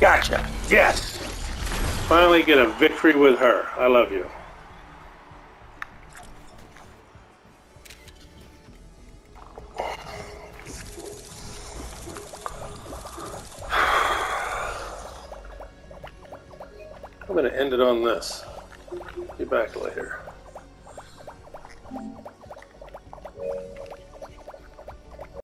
Gotcha. Yes. Finally get a victory with her. I love you. I'm going to end it on this. Be back later.